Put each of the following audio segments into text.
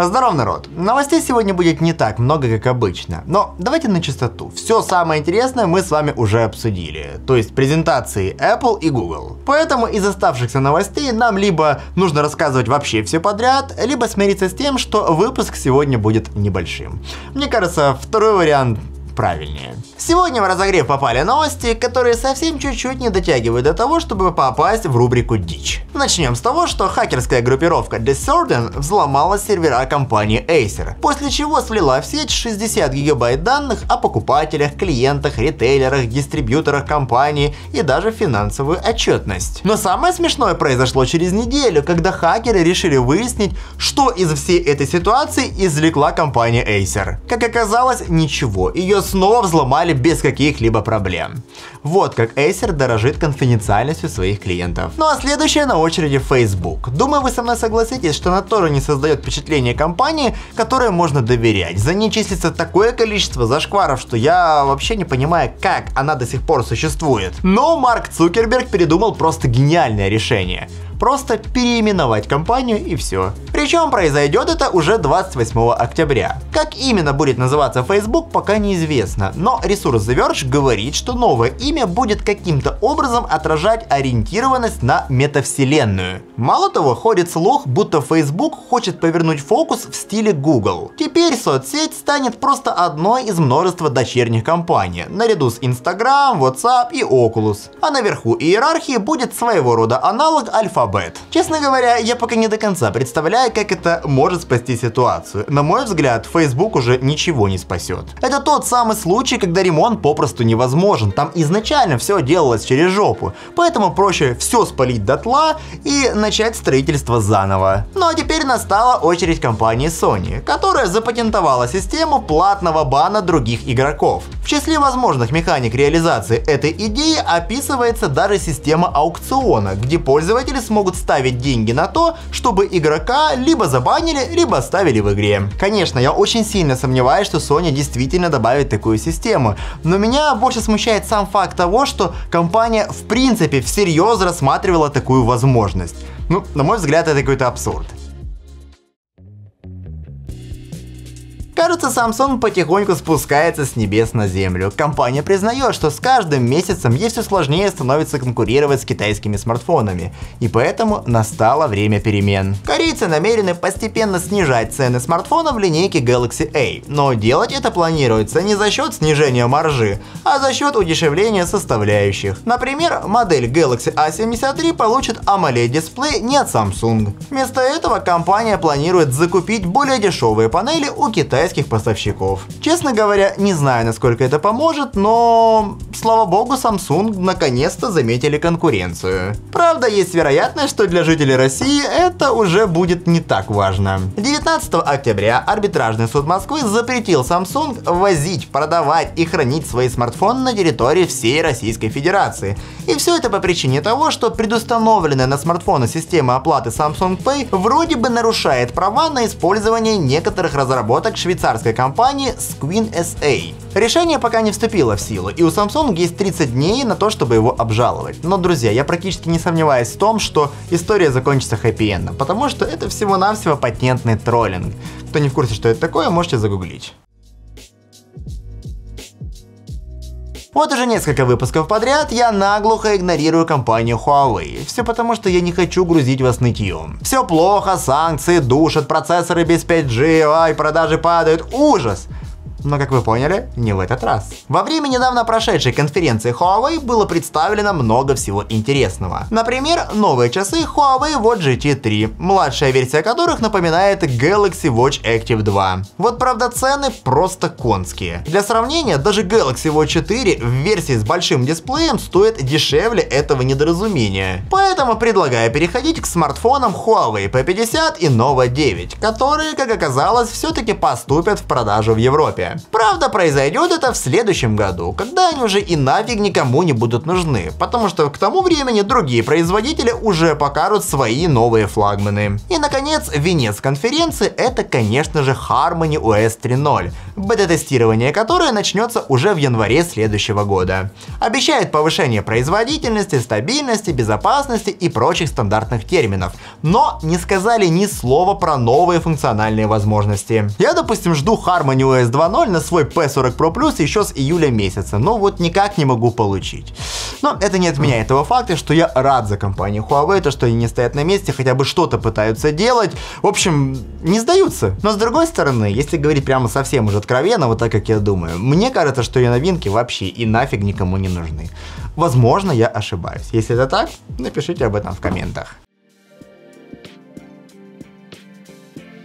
Здоров, народ! Новостей сегодня будет не так много, как обычно, но давайте на чистоту. Все самое интересное мы с вами уже обсудили, то есть презентации Apple и Google. Поэтому из оставшихся новостей нам либо нужно рассказывать вообще все подряд, либо смириться с тем, что выпуск сегодня будет небольшим. Мне кажется, второй вариант правильнее. Сегодня в разогрев попали новости, которые совсем чуть-чуть не дотягивают до того, чтобы попасть в рубрику «Дичь». Начнем с того, что хакерская группировка Disorden взломала сервера компании Acer, после чего слила в сеть 60 гигабайт данных о покупателях, клиентах, ритейлерах, дистрибьюторах компании и даже финансовую отчетность. Но самое смешное произошло через неделю, когда хакеры решили выяснить, что из всей этой ситуации извлекла компания Acer. Как оказалось, ничего, ее снова взломали без каких-либо проблем. Вот как Acer дорожит конфиденциальностью своих клиентов. Ну а следующее на очереди Facebook. Думаю, вы со мной согласитесь, что она тоже не создает впечатление компании, которой можно доверять. За ней числится такое количество зашкваров, что я вообще не понимаю, как она до сих пор существует. Но Марк Цукерберг передумал просто гениальное решение просто переименовать компанию и все. Причем произойдет это уже 28 октября. Как именно будет называться Facebook, пока неизвестно, но ресурс The Verge говорит, что новое имя будет каким-то образом отражать ориентированность на метавселенную. Мало того, ходит слух, будто Facebook хочет повернуть фокус в стиле Google. Теперь соцсеть станет просто одной из множества дочерних компаний, наряду с Instagram, WhatsApp и Oculus. А наверху иерархии будет своего рода аналог Alphabet. Честно говоря, я пока не до конца представляю, как это может спасти ситуацию. На мой взгляд, Facebook уже ничего не спасет. Это тот самый случай, когда ремонт попросту невозможен. Там изначально все делалось через жопу. Поэтому проще все спалить дотла и начать строительство заново. Ну а теперь настала очередь компании Sony, которая запатентовала систему платного бана других игроков. В числе возможных механик реализации этой идеи описывается даже система аукциона, где пользователи смогут могут ставить деньги на то, чтобы игрока либо забанили, либо оставили в игре. Конечно, я очень сильно сомневаюсь, что Sony действительно добавит такую систему, но меня больше смущает сам факт того, что компания в принципе всерьез рассматривала такую возможность. Ну, на мой взгляд, это какой-то абсурд. Кажется, Samsung потихоньку спускается с небес на землю. Компания признает, что с каждым месяцем ей все сложнее становится конкурировать с китайскими смартфонами, и поэтому настало время перемен. Корейцы намерены постепенно снижать цены смартфонов в линейке Galaxy A, но делать это планируется не за счет снижения маржи, а за счет удешевления составляющих. Например, модель Galaxy A73 получит AMOLED-дисплей не от Samsung. Вместо этого компания планирует закупить более дешевые панели у китайских китайских поставщиков. Честно говоря, не знаю, насколько это поможет, но слава богу, Samsung наконец-то заметили конкуренцию. Правда, есть вероятность, что для жителей России это уже будет не так важно. 19 октября арбитражный суд Москвы запретил Samsung возить, продавать и хранить свои смартфоны на территории всей Российской Федерации. И все это по причине того, что предустановленная на смартфоны система оплаты Samsung Pay вроде бы нарушает права на использование некоторых разработок швейцарских швейцарской компании Squin SA. Решение пока не вступило в силу, и у Samsung есть 30 дней на то, чтобы его обжаловать. Но, друзья, я практически не сомневаюсь в том, что история закончится хэппи-эндом, потому что это всего-навсего патентный троллинг. Кто не в курсе, что это такое, можете загуглить. Вот уже несколько выпусков подряд я наглухо игнорирую компанию Huawei. Все потому, что я не хочу грузить вас нытьем. Все плохо, санкции душат, процессоры без 5G, ай, продажи падают, ужас. Но, как вы поняли, не в этот раз. Во время недавно прошедшей конференции Huawei было представлено много всего интересного. Например, новые часы Huawei Watch GT 3, младшая версия которых напоминает Galaxy Watch Active 2. Вот правда цены просто конские. Для сравнения, даже Galaxy Watch 4 в версии с большим дисплеем стоит дешевле этого недоразумения. Поэтому предлагаю переходить к смартфонам Huawei P50 и Nova 9, которые, как оказалось, все-таки поступят в продажу в Европе. Правда, произойдет это в следующем году, когда они уже и нафиг никому не будут нужны, потому что к тому времени другие производители уже покажут свои новые флагманы. И наконец, венец конференции это, конечно же, Harmony OS 3.0, бета-тестирование которое начнется уже в январе следующего года. Обещает повышение производительности, стабильности, безопасности и прочих стандартных терминов, но не сказали ни слова про новые функциональные возможности. Я, допустим, жду Harmony OS 2.0 на свой P40 Pro Plus еще с июля месяца, но вот никак не могу получить. Но это не отменяет того факта, что я рад за компанию Huawei, то, что они не стоят на месте, хотя бы что-то пытаются делать. В общем, не сдаются. Но с другой стороны, если говорить прямо совсем уже откровенно, вот так как я думаю, мне кажется, что и новинки вообще и нафиг никому не нужны. Возможно, я ошибаюсь. Если это так, напишите об этом в комментах.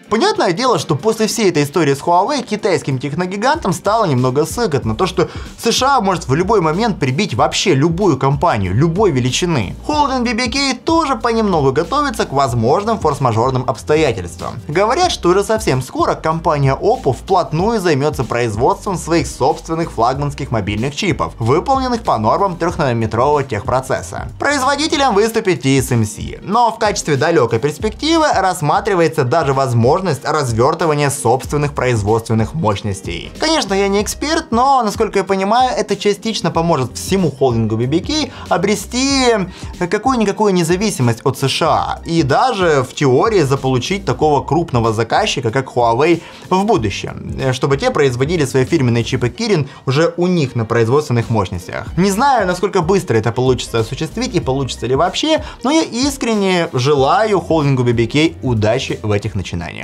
Понятное дело, что после всей этой истории с Huawei китайским техногигантам стало немного сыкотно, то что США может в любой момент прибить вообще любую компанию, любой величины. Холдинг BBK тоже понемногу готовится к возможным форс-мажорным обстоятельствам. Говорят, что уже совсем скоро компания Oppo вплотную займется производством своих собственных флагманских мобильных чипов, выполненных по нормам 3-нанометрового техпроцесса. Производителем выступит TSMC, но в качестве далекой перспективы рассматривается даже возможность возможность развертывания собственных производственных мощностей. Конечно, я не эксперт, но, насколько я понимаю, это частично поможет всему холдингу BBK обрести какую-никакую независимость от США и даже в теории заполучить такого крупного заказчика, как Huawei в будущем, чтобы те производили свои фирменные чипы Kirin уже у них на производственных мощностях. Не знаю, насколько быстро это получится осуществить и получится ли вообще, но я искренне желаю холдингу BBK удачи в этих начинаниях.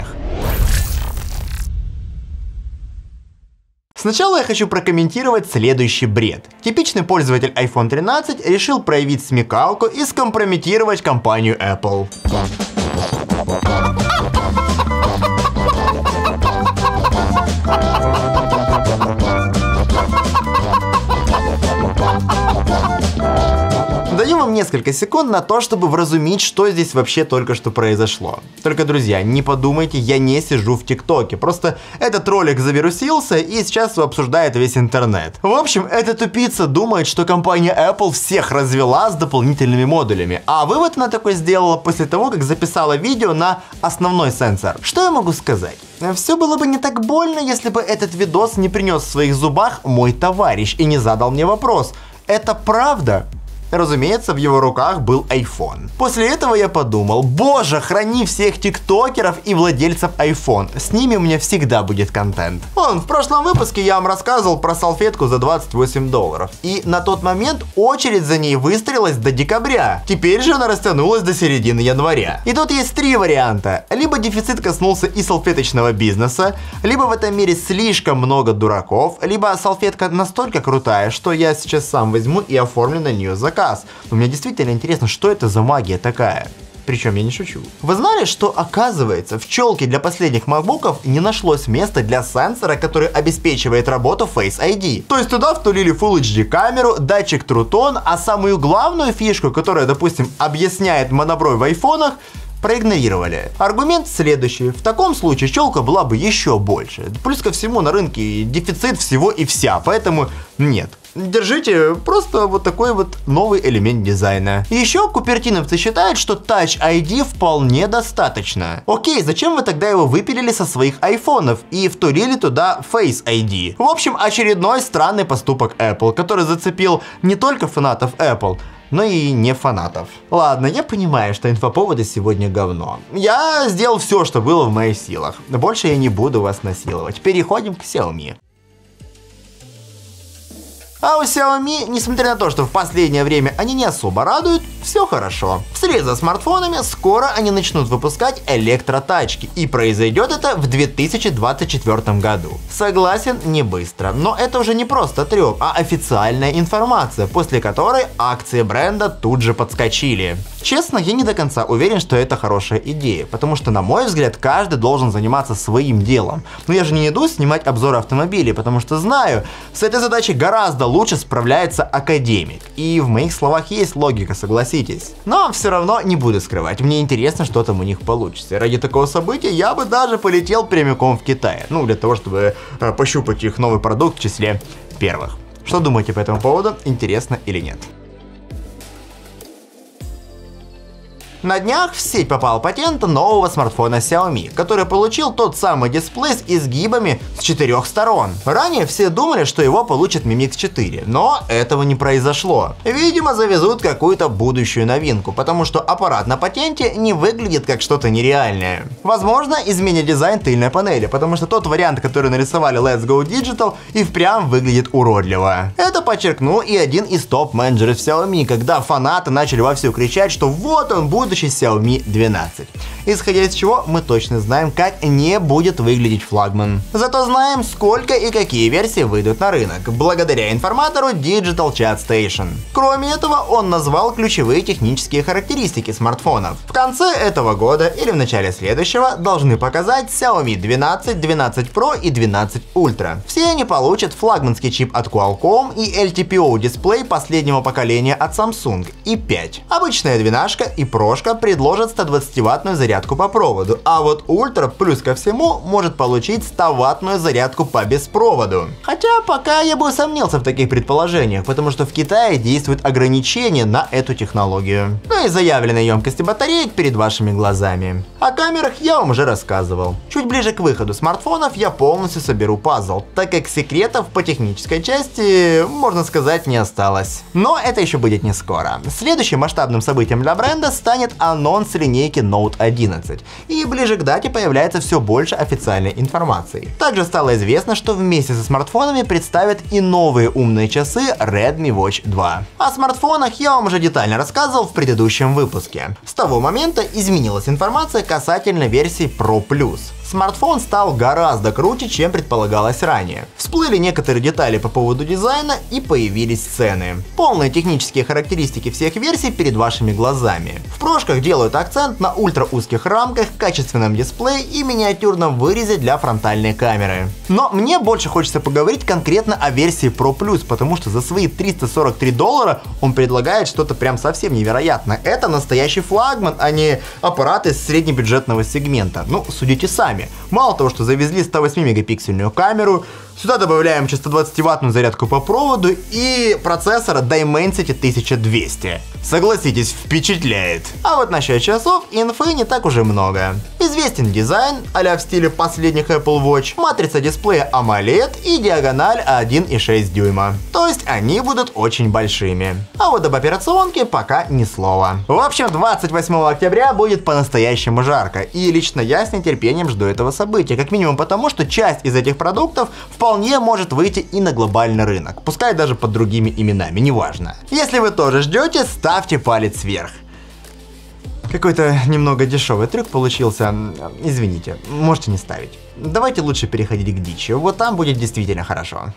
Сначала я хочу прокомментировать следующий бред. Типичный пользователь iPhone 13 решил проявить смекалку и скомпрометировать компанию Apple. Вам несколько секунд на то, чтобы вразумить, что здесь вообще только что произошло. Только, друзья, не подумайте, я не сижу в ТикТоке. Просто этот ролик завирусился и сейчас его обсуждает весь интернет. В общем, эта тупица думает, что компания Apple всех развела с дополнительными модулями. А вывод она такой сделала после того, как записала видео на основной сенсор. Что я могу сказать? Все было бы не так больно, если бы этот видос не принес в своих зубах мой товарищ и не задал мне вопрос. Это правда? Разумеется, в его руках был iPhone. После этого я подумал, боже, храни всех тиктокеров и владельцев iPhone. С ними у меня всегда будет контент. Вон, в прошлом выпуске я вам рассказывал про салфетку за 28 долларов. И на тот момент очередь за ней выстроилась до декабря. Теперь же она растянулась до середины января. И тут есть три варианта. Либо дефицит коснулся и салфеточного бизнеса, либо в этом мире слишком много дураков, либо салфетка настолько крутая, что я сейчас сам возьму и оформлю на нее заказ заказ. Но мне действительно интересно, что это за магия такая. Причем я не шучу. Вы знали, что оказывается в челке для последних макбуков не нашлось места для сенсора, который обеспечивает работу Face ID. То есть туда втулили Full HD камеру, датчик Truton, а самую главную фишку, которая, допустим, объясняет моноброй в айфонах, проигнорировали. Аргумент следующий. В таком случае щелка была бы еще больше. Плюс ко всему на рынке дефицит всего и вся, поэтому нет. Держите просто вот такой вот новый элемент дизайна. Еще купертиновцы считают, что Touch ID вполне достаточно. Окей, зачем вы тогда его выпилили со своих айфонов и втурили туда Face ID? В общем, очередной странный поступок Apple, который зацепил не только фанатов Apple, но и не фанатов. Ладно, я понимаю, что инфоповоды сегодня говно. Я сделал все, что было в моих силах. Больше я не буду вас насиловать. Переходим к Xiaomi. А у Xiaomi, несмотря на то, что в последнее время они не особо радуют, все хорошо. Вслед за смартфонами скоро они начнут выпускать электротачки, и произойдет это в 2024 году. Согласен, не быстро, но это уже не просто треп, а официальная информация, после которой акции бренда тут же подскочили. Честно, я не до конца уверен, что это хорошая идея, потому что, на мой взгляд, каждый должен заниматься своим делом. Но я же не иду снимать обзоры автомобилей, потому что знаю, с этой задачей гораздо лучше справляется академик. И в моих словах есть логика, согласитесь. Но все равно не буду скрывать, мне интересно, что там у них получится. Ради такого события я бы даже полетел прямиком в Китай. Ну, для того, чтобы э, пощупать их новый продукт в числе первых. Что думаете по этому поводу? Интересно или нет? На днях в сеть попал патент нового смартфона Xiaomi, который получил тот самый дисплей с изгибами с четырех сторон. Ранее все думали, что его получит Mi Mix 4, но этого не произошло. Видимо, завезут какую-то будущую новинку, потому что аппарат на патенте не выглядит как что-то нереальное. Возможно, изменят дизайн тыльной панели, потому что тот вариант, который нарисовали Let's Go Digital, и впрямь выглядит уродливо. Это подчеркнул и один из топ-менеджеров Xiaomi, когда фанаты начали вовсю кричать, что вот он будет будущий Xiaomi 12. Исходя из чего мы точно знаем, как не будет выглядеть флагман. Зато знаем, сколько и какие версии выйдут на рынок, благодаря информатору Digital Chat Station. Кроме этого, он назвал ключевые технические характеристики смартфонов. В конце этого года или в начале следующего должны показать Xiaomi 12, 12 Pro и 12 Ultra. Все они получат флагманский чип от Qualcomm и LTPO дисплей последнего поколения от Samsung и 5. Обычная 12 и прошка предложит 120-ваттную зарядку по проводу, а вот Ультра плюс ко всему может получить 100-ваттную зарядку по беспроводу. Хотя пока я бы усомнился в таких предположениях, потому что в Китае действует ограничение на эту технологию. Ну и заявленная емкости батареек перед вашими глазами. О камерах я вам уже рассказывал. Чуть ближе к выходу смартфонов я полностью соберу пазл, так как секретов по технической части, можно сказать, не осталось. Но это еще будет не скоро. Следующим масштабным событием для бренда станет анонс линейки Note 11, и ближе к дате появляется все больше официальной информации. Также стало известно, что вместе со смартфонами представят и новые умные часы Redmi Watch 2. О смартфонах я вам уже детально рассказывал в предыдущем выпуске. С того момента изменилась информация касательно версии Pro Plus смартфон стал гораздо круче, чем предполагалось ранее. Всплыли некоторые детали по поводу дизайна и появились цены. Полные технические характеристики всех версий перед вашими глазами. В прошках делают акцент на ультра узких рамках, качественном дисплее и миниатюрном вырезе для фронтальной камеры. Но мне больше хочется поговорить конкретно о версии Pro Plus, потому что за свои 343 доллара он предлагает что-то прям совсем невероятное. Это настоящий флагман, а не аппараты среднебюджетного сегмента. Ну, судите сами Мало того, что завезли 108 мегапиксельную камеру, Сюда добавляем 120-ваттную зарядку по проводу и процессора Dimensity 1200. Согласитесь, впечатляет. А вот насчет часов инфы не так уже много. Известен дизайн, а в стиле последних Apple Watch, матрица дисплея AMOLED и диагональ 1,6 дюйма. То есть они будут очень большими. А вот об операционке пока ни слова. В общем, 28 октября будет по-настоящему жарко, и лично я с нетерпением жду этого события, как минимум потому, что часть из этих продуктов вполне вполне может выйти и на глобальный рынок, пускай даже под другими именами, неважно. Если вы тоже ждете, ставьте палец вверх. Какой-то немного дешевый трюк получился. Извините, можете не ставить. Давайте лучше переходить к дичи, вот там будет действительно хорошо.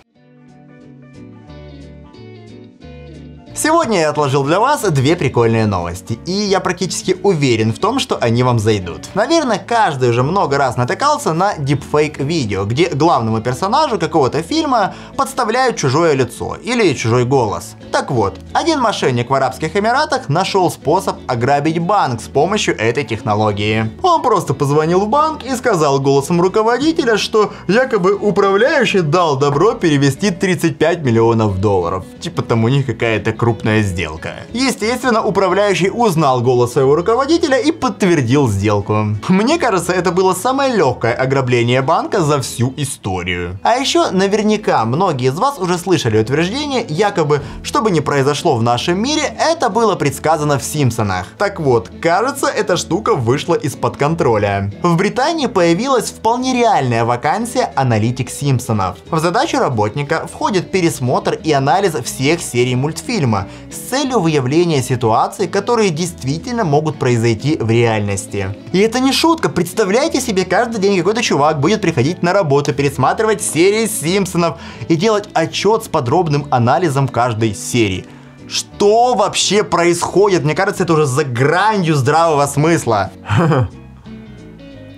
Сегодня я отложил для вас две прикольные новости, и я практически уверен в том, что они вам зайдут. Наверное, каждый уже много раз натыкался на дипфейк видео, где главному персонажу какого-то фильма подставляют чужое лицо или чужой голос. Так вот, один мошенник в Арабских Эмиратах нашел способ ограбить банк с помощью этой технологии. Он просто позвонил в банк и сказал голосом руководителя, что якобы управляющий дал добро перевести 35 миллионов долларов. Типа там у них какая-то крупная крупная сделка. Естественно, управляющий узнал голос своего руководителя и подтвердил сделку. Мне кажется, это было самое легкое ограбление банка за всю историю. А еще наверняка многие из вас уже слышали утверждение, якобы, что бы ни произошло в нашем мире, это было предсказано в Симпсонах. Так вот, кажется, эта штука вышла из-под контроля. В Британии появилась вполне реальная вакансия аналитик Симпсонов. В задачу работника входит пересмотр и анализ всех серий мультфильма, с целью выявления ситуаций, которые действительно могут произойти в реальности. И это не шутка, представляете себе, каждый день какой-то чувак будет приходить на работу, пересматривать серии Симпсонов и делать отчет с подробным анализом каждой серии. Что вообще происходит? Мне кажется, это уже за гранью здравого смысла.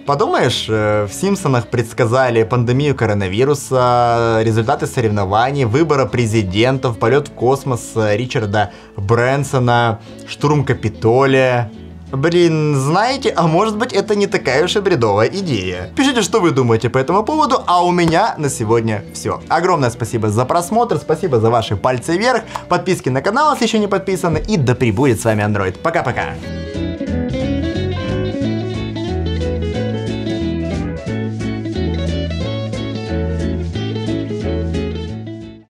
Подумаешь, э, в Симпсонах предсказали пандемию коронавируса, результаты соревнований, выбора президентов, полет в космос э, Ричарда Брэнсона, штурм Капитолия. Блин, знаете, а может быть это не такая уж и бредовая идея. Пишите, что вы думаете по этому поводу, а у меня на сегодня все. Огромное спасибо за просмотр, спасибо за ваши пальцы вверх, подписки на канал, если еще не подписаны, и да пребудет с вами Android. Пока-пока.